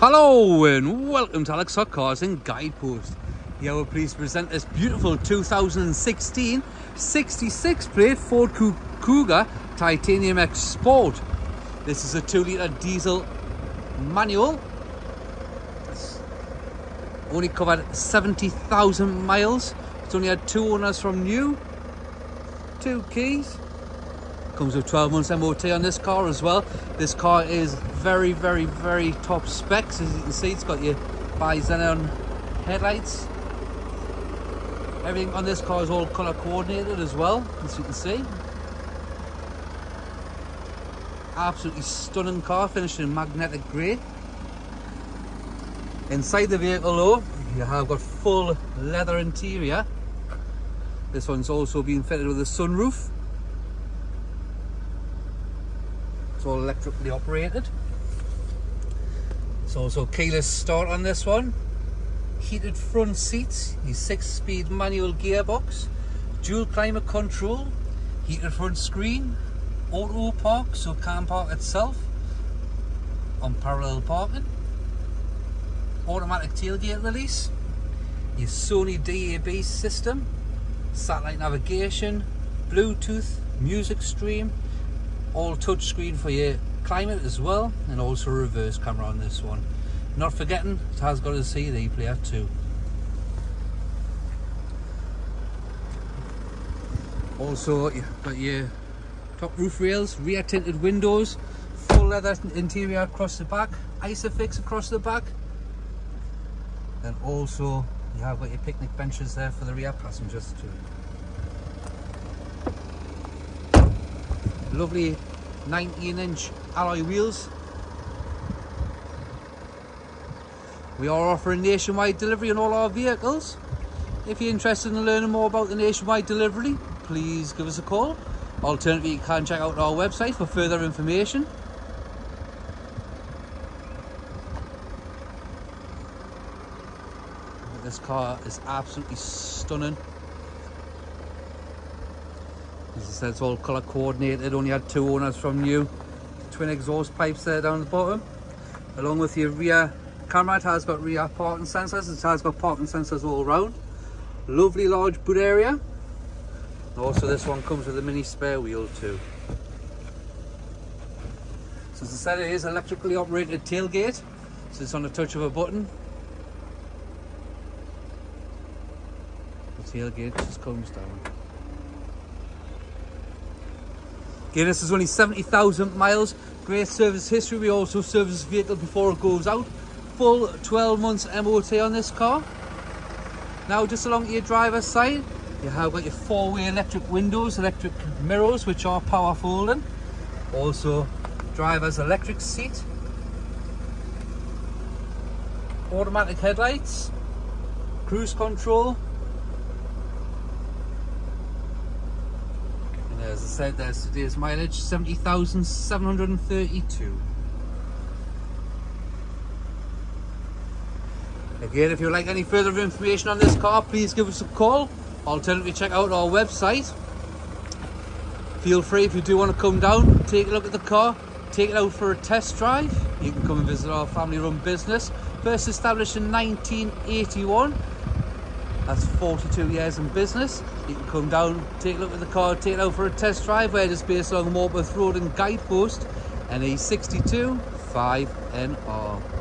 Hello and welcome to Alex Scott Cars and Guidepost. Here we're pleased to present this beautiful 2016 66 plate Ford Kuga Titanium X Sport. This is a 2 litre diesel manual. It's only covered 70,000 miles. It's only had two owners from new, two keys, Comes with 12 months MOT on this car as well. This car is very, very, very top specs. As you can see, it's got your bi-xenon headlights. Everything on this car is all colour coordinated as well, as you can see. Absolutely stunning car, finished in magnetic grey. Inside the vehicle though, you have got full leather interior. This one's also been fitted with a sunroof. It's all electrically operated. It's also keyless start on this one. Heated front seats, the six-speed manual gearbox, dual climate control, heated front screen, auto park, so can park itself on parallel parking, automatic tailgate release, your Sony DAB system, satellite navigation, Bluetooth, music stream, all touchscreen for your climate as well and also reverse camera on this one. Not forgetting it has got a CD player too. Also you've got your top roof rails rear tinted windows full leather interior across the back isofix across the back. And also you have got your picnic benches there for the rear passengers too lovely 19 inch alloy wheels. We are offering nationwide delivery on all our vehicles. If you're interested in learning more about the nationwide delivery please give us a call. Alternatively you can check out our website for further information. This car is absolutely stunning as I said, it's all colour coordinated, only had two owners from new. Twin exhaust pipes there down the bottom. Along with your rear camera, it has got rear parking sensors. It has got parking sensors all around. Lovely large boot area. Also this one comes with a mini spare wheel too. So as I said, it is electrically operated tailgate. So it's on the touch of a button. The tailgate just comes down. Guinness is only 70,000 miles. Great service history. We also service vehicle before it goes out. Full 12 months MOT on this car. Now just along your driver's side, you have got your four-way electric windows, electric mirrors, which are power folding. Also, driver's electric seat. Automatic headlights. Cruise control. As I said, there's today's mileage, 70,732. Again, if you'd like any further information on this car, please give us a call. Alternatively, check out our website. Feel free if you do want to come down, take a look at the car, take it out for a test drive. You can come and visit our family-run business. First established in 1981 that's 42 years in business. You can come down, take a look at the car, take it out for a test drive. We're just based along Morpeth Road and Guidepost, NE62 5NR.